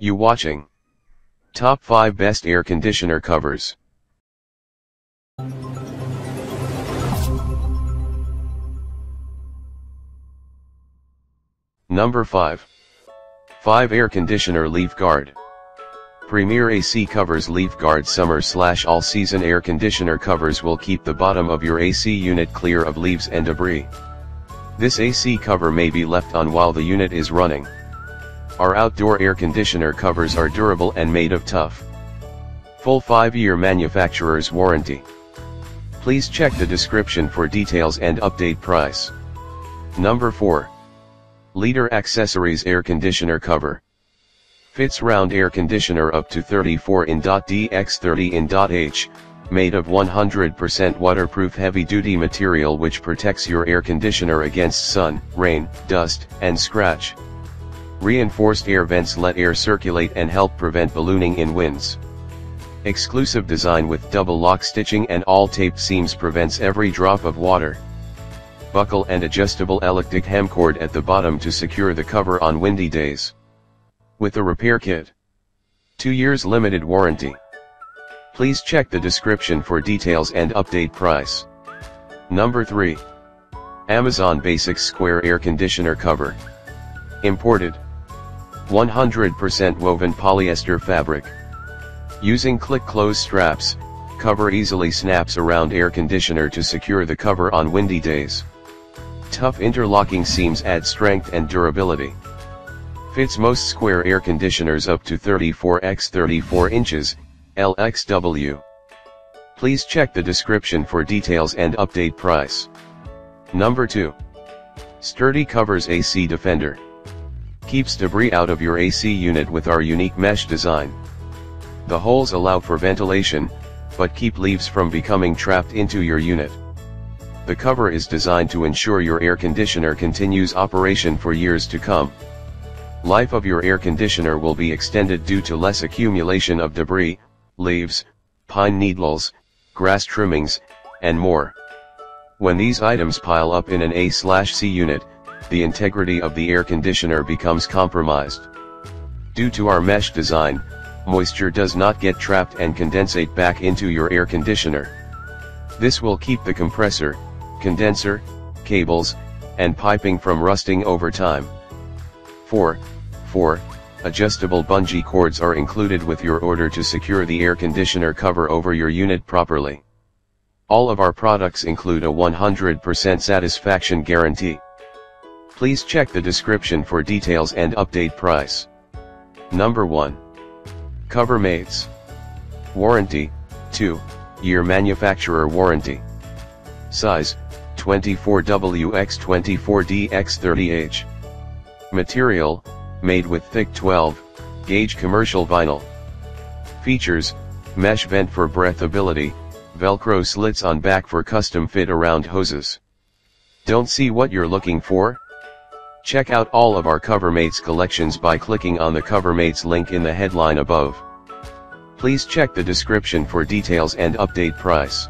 You watching. Top 5 Best Air Conditioner Covers. Number 5. 5 Air Conditioner Leaf Guard. Premier AC Covers Leaf Guard Summer Slash All Season Air Conditioner Covers will keep the bottom of your AC unit clear of leaves and debris. This AC cover may be left on while the unit is running. Our outdoor air conditioner covers are durable and made of tough. Full 5-year manufacturer's warranty. Please check the description for details and update price. Number 4. Leader Accessories Air Conditioner Cover. Fits round air conditioner up to 34 in .dx 30 in .h, made of 100% waterproof heavy-duty material which protects your air conditioner against sun, rain, dust, and scratch. Reinforced air vents let air circulate and help prevent ballooning in winds. Exclusive design with double lock stitching and all taped seams prevents every drop of water. Buckle and adjustable elliptic hem cord at the bottom to secure the cover on windy days. With a repair kit. 2 years limited warranty. Please check the description for details and update price. Number 3. Amazon Basics Square Air Conditioner Cover. Imported. 100% woven polyester fabric. Using click close straps, cover easily snaps around air conditioner to secure the cover on windy days. Tough interlocking seams add strength and durability. Fits most square air conditioners up to 34 x 34 inches, LXW. Please check the description for details and update price. Number 2. Sturdy Covers AC Defender. Keeps debris out of your AC unit with our unique mesh design. The holes allow for ventilation, but keep leaves from becoming trapped into your unit. The cover is designed to ensure your air conditioner continues operation for years to come. Life of your air conditioner will be extended due to less accumulation of debris, leaves, pine needles, grass trimmings, and more. When these items pile up in an A-C unit, the integrity of the air conditioner becomes compromised. Due to our mesh design, moisture does not get trapped and condensate back into your air conditioner. This will keep the compressor, condenser, cables, and piping from rusting over time. 4. 4. Adjustable bungee cords are included with your order to secure the air conditioner cover over your unit properly. All of our products include a 100% satisfaction guarantee. Please check the description for details and update price. Number 1. Cover Mates. Warranty, 2, year manufacturer warranty. Size, 24WX24DX30H. Material, made with thick 12, gauge commercial vinyl. Features, mesh vent for breathability, velcro slits on back for custom fit around hoses. Don't see what you're looking for? Check out all of our CoverMates collections by clicking on the CoverMates link in the headline above. Please check the description for details and update price.